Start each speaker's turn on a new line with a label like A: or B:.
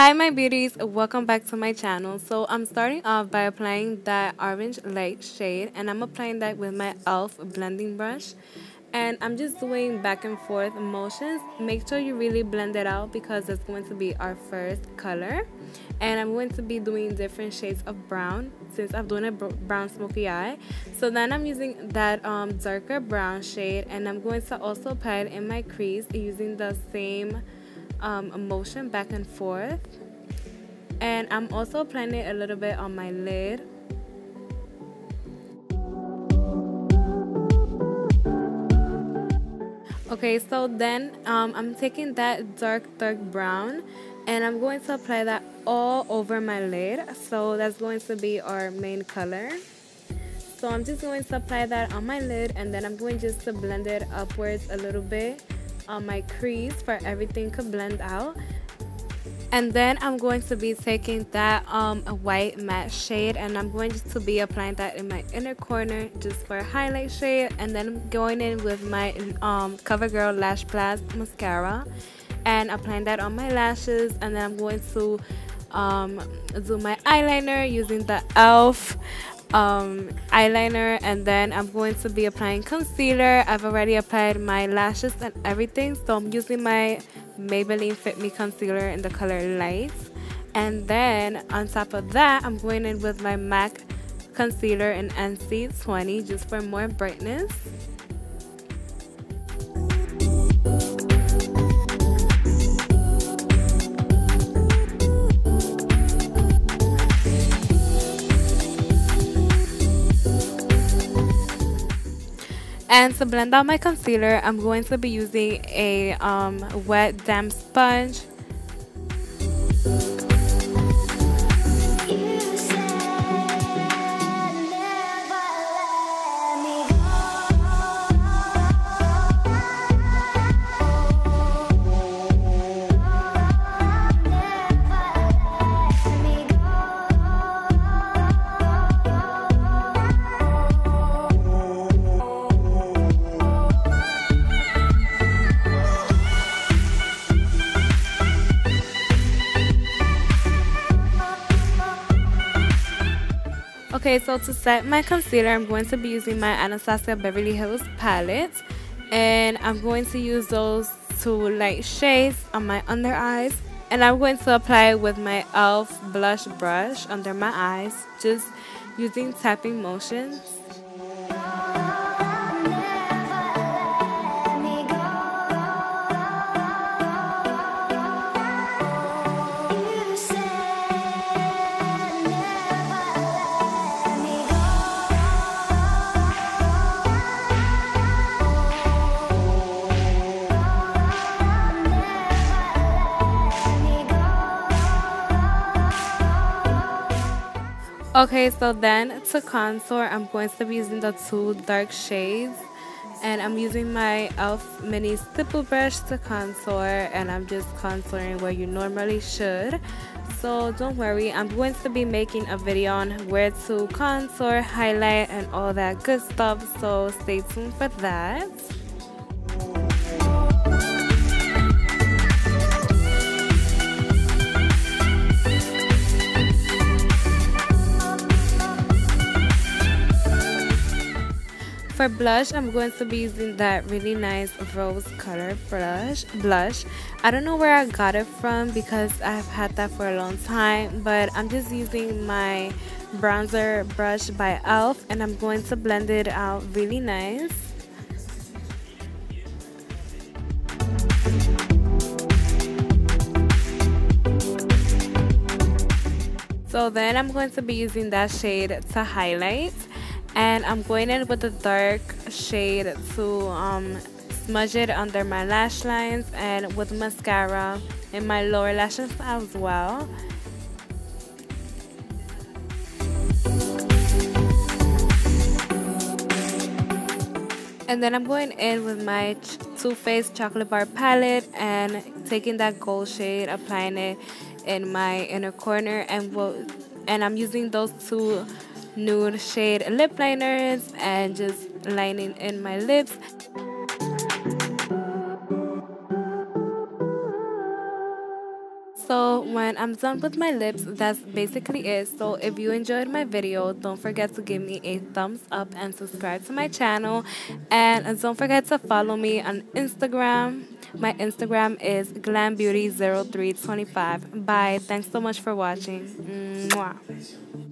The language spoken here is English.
A: Hi my beauties, welcome back to my channel. So I'm starting off by applying that orange light shade and I'm applying that with my e.l.f. blending brush. And I'm just doing back and forth motions. Make sure you really blend it out because it's going to be our first color. And I'm going to be doing different shades of brown since I'm doing a brown smoky eye. So then I'm using that um, darker brown shade and I'm going to also apply it in my crease using the same um, motion back and forth. And I'm also applying it a little bit on my lid. Okay, so then um, I'm taking that dark, dark brown and I'm going to apply that all over my lid. So that's going to be our main color. So I'm just going to apply that on my lid and then I'm going just to blend it upwards a little bit on my crease for everything to blend out. And then I'm going to be taking that um, white matte shade and I'm going to be applying that in my inner corner just for a highlight shade and then I'm going in with my um, CoverGirl Lash Blast mascara and applying that on my lashes and then I'm going to um, do my eyeliner using the e.l.f um, eyeliner and then I'm going to be applying concealer. I've already applied my lashes and everything so I'm using my Maybelline Fit Me concealer in the color light and then on top of that I'm going in with my MAC concealer in NC20 just for more brightness. And to blend out my concealer, I'm going to be using a um, wet damp sponge Okay, so to set my concealer, I'm going to be using my Anastasia Beverly Hills palette. And I'm going to use those two light shades on my under eyes. And I'm going to apply it with my e.l.f. blush brush under my eyes, just using tapping motions. Okay, so then to contour, I'm going to be using the two dark shades. And I'm using my e.l.f. mini stipple brush to contour and I'm just contouring where you normally should. So don't worry, I'm going to be making a video on where to contour, highlight and all that good stuff. So stay tuned for that. For blush, I'm going to be using that really nice rose color blush. Blush. I don't know where I got it from because I've had that for a long time, but I'm just using my bronzer brush by e.l.f. and I'm going to blend it out really nice. So then I'm going to be using that shade to highlight and I'm going in with a dark shade to um, smudge it under my lash lines and with mascara in my lower lashes as well. And then I'm going in with my Too Faced Chocolate Bar palette and taking that gold shade, applying it in my inner corner and and I'm using those two nude shade lip liners and just lining in my lips. So when I'm done with my lips, that's basically it. So if you enjoyed my video, don't forget to give me a thumbs up and subscribe to my channel. And don't forget to follow me on Instagram. My Instagram is glambeauty0325. Bye. Thanks so much for watching. Mwah.